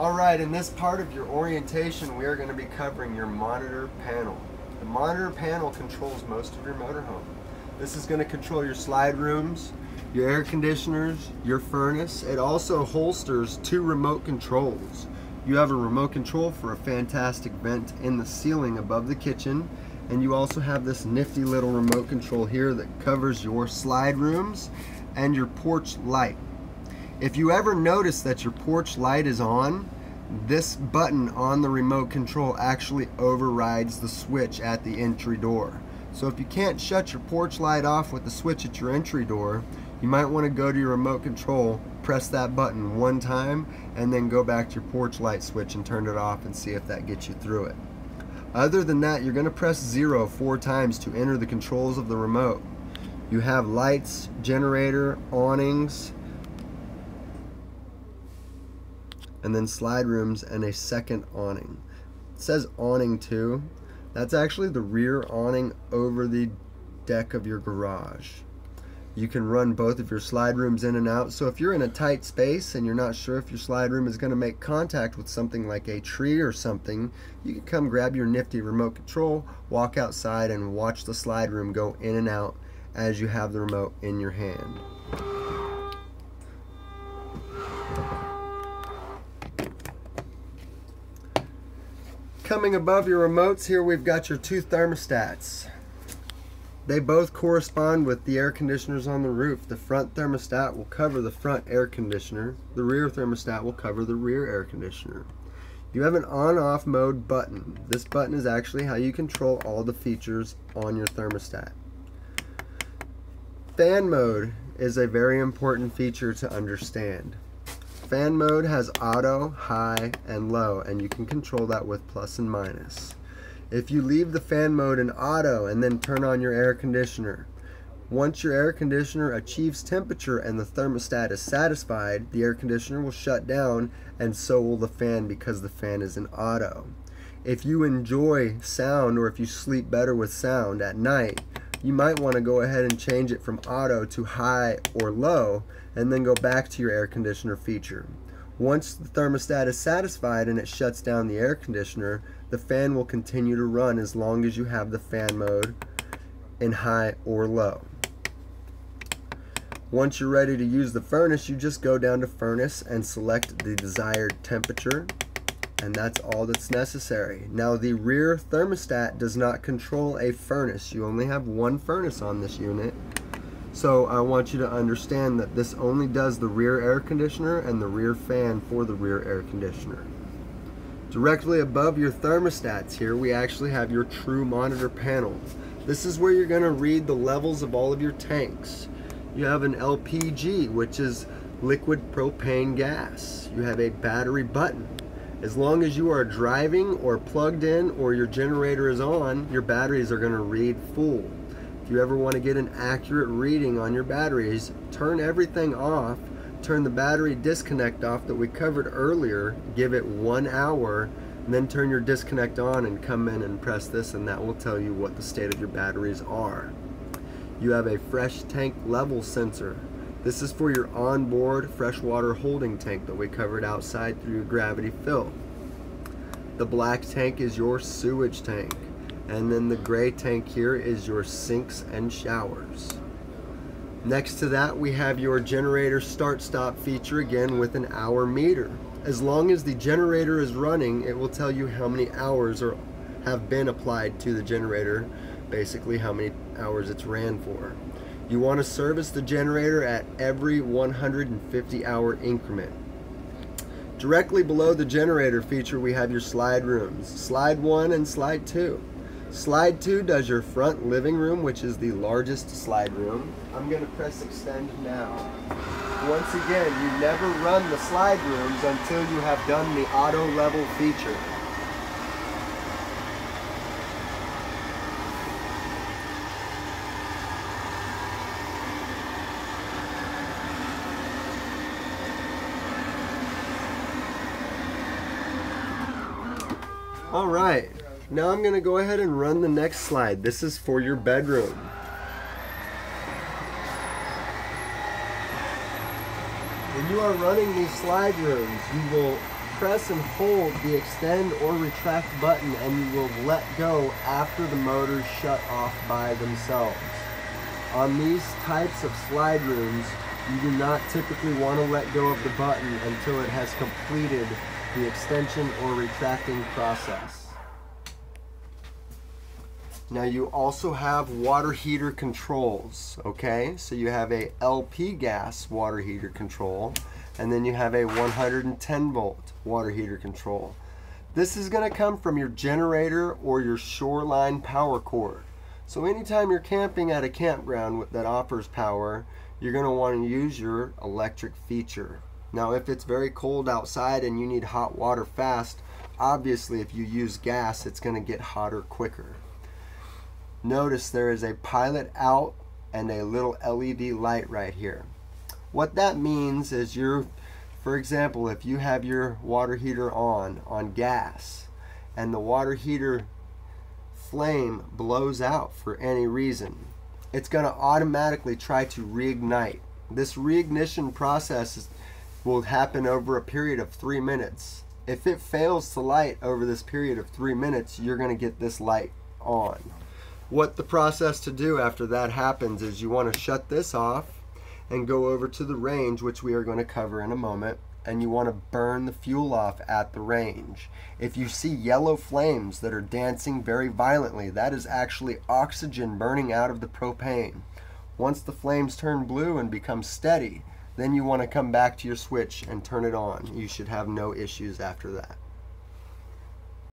All right, in this part of your orientation, we are going to be covering your monitor panel. The monitor panel controls most of your motorhome. This is going to control your slide rooms, your air conditioners, your furnace. It also holsters two remote controls. You have a remote control for a fantastic vent in the ceiling above the kitchen, and you also have this nifty little remote control here that covers your slide rooms and your porch light. If you ever notice that your porch light is on, this button on the remote control actually overrides the switch at the entry door. So if you can't shut your porch light off with the switch at your entry door, you might want to go to your remote control, press that button one time, and then go back to your porch light switch and turn it off and see if that gets you through it. Other than that, you're going to press zero four times to enter the controls of the remote. You have lights, generator, awnings, and then slide rooms and a second awning. It says awning too. That's actually the rear awning over the deck of your garage. You can run both of your slide rooms in and out. So if you're in a tight space and you're not sure if your slide room is going to make contact with something like a tree or something, you can come grab your nifty remote control, walk outside and watch the slide room go in and out as you have the remote in your hand. Coming above your remotes here we've got your two thermostats. They both correspond with the air conditioners on the roof. The front thermostat will cover the front air conditioner. The rear thermostat will cover the rear air conditioner. You have an on-off mode button. This button is actually how you control all the features on your thermostat. Fan mode is a very important feature to understand. Fan mode has auto, high, and low, and you can control that with plus and minus. If you leave the fan mode in auto and then turn on your air conditioner, once your air conditioner achieves temperature and the thermostat is satisfied, the air conditioner will shut down and so will the fan because the fan is in auto. If you enjoy sound or if you sleep better with sound at night, you might want to go ahead and change it from auto to high or low and then go back to your air conditioner feature. Once the thermostat is satisfied and it shuts down the air conditioner, the fan will continue to run as long as you have the fan mode in high or low. Once you're ready to use the furnace, you just go down to furnace and select the desired temperature and that's all that's necessary. Now the rear thermostat does not control a furnace. You only have one furnace on this unit. So I want you to understand that this only does the rear air conditioner and the rear fan for the rear air conditioner. Directly above your thermostats here, we actually have your true monitor panel. This is where you're going to read the levels of all of your tanks. You have an LPG, which is liquid propane gas. You have a battery button. As long as you are driving or plugged in or your generator is on, your batteries are going to read full. If you ever want to get an accurate reading on your batteries, turn everything off, turn the battery disconnect off that we covered earlier, give it one hour, and then turn your disconnect on and come in and press this and that will tell you what the state of your batteries are. You have a fresh tank level sensor. This is for your onboard freshwater holding tank that we covered outside through your gravity fill. The black tank is your sewage tank. And then the gray tank here is your sinks and showers. Next to that, we have your generator start-stop feature again with an hour meter. As long as the generator is running, it will tell you how many hours are, have been applied to the generator, basically how many hours it's ran for. You want to service the generator at every 150 hour increment. Directly below the generator feature, we have your slide rooms, slide one and slide two. Slide 2 does your front living room, which is the largest slide room. I'm going to press extend now. Once again, you never run the slide rooms until you have done the auto level feature. All right. Now I'm going to go ahead and run the next slide. This is for your bedroom. When you are running these slide rooms, you will press and hold the extend or retract button and you will let go after the motors shut off by themselves. On these types of slide rooms, you do not typically want to let go of the button until it has completed the extension or retracting process. Now you also have water heater controls, okay? So you have a LP gas water heater control and then you have a 110 volt water heater control. This is going to come from your generator or your shoreline power cord. So anytime you're camping at a campground that offers power, you're going to want to use your electric feature. Now if it's very cold outside and you need hot water fast, obviously if you use gas it's going to get hotter quicker. Notice there is a pilot out and a little LED light right here. What that means is you're, for example, if you have your water heater on, on gas, and the water heater flame blows out for any reason, it's going to automatically try to reignite. This reignition process is, will happen over a period of three minutes. If it fails to light over this period of three minutes, you're going to get this light on. What the process to do after that happens is you want to shut this off and go over to the range, which we are going to cover in a moment, and you want to burn the fuel off at the range. If you see yellow flames that are dancing very violently, that is actually oxygen burning out of the propane. Once the flames turn blue and become steady, then you want to come back to your switch and turn it on. You should have no issues after that.